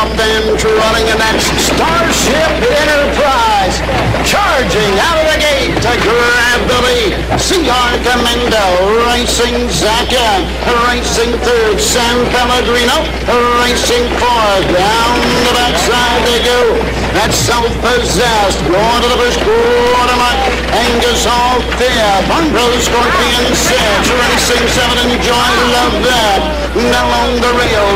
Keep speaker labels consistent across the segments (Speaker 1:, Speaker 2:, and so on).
Speaker 1: off and trotting, and that's Starship Enterprise. Charging out of the gate to grab the lead. CR Commando racing Zaka, racing third. San Pellegrino racing fourth. Down the backside they go. That's self-possessed. Going to the first quarter mark. Angus Hall fifth. Armbro Scorpion six. Racing seven. Enjoy love that.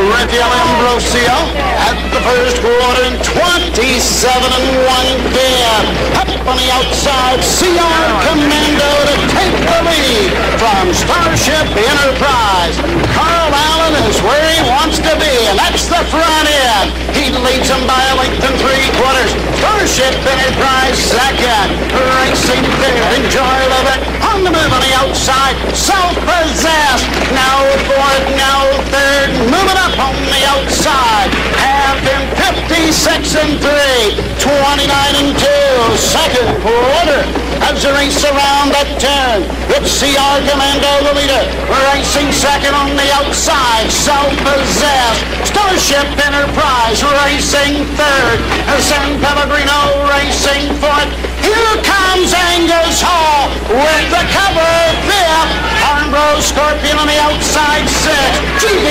Speaker 1: The. Raphael Ambrosio at the first quarter. 27 and one fifth. Up on the outside. CR Commando to take the lead from Starship Enterprise. Carl Allen is where he wants to be, and that's the front end. He leads them by a length and three quarters. Starship Enterprise second. Racing third. Enjoy love it. On the move on the outside. Self-possessed. Now fourth. Now and three. 29 and two. Second quarter. As the race around that turn, it's CR Commando, the leader, racing second on the outside, self-possessed. Starship Enterprise racing third, San Pellegrino racing fourth. Here comes Angus Hall with the cover fifth. Armbro Scorpion on the outside sixth.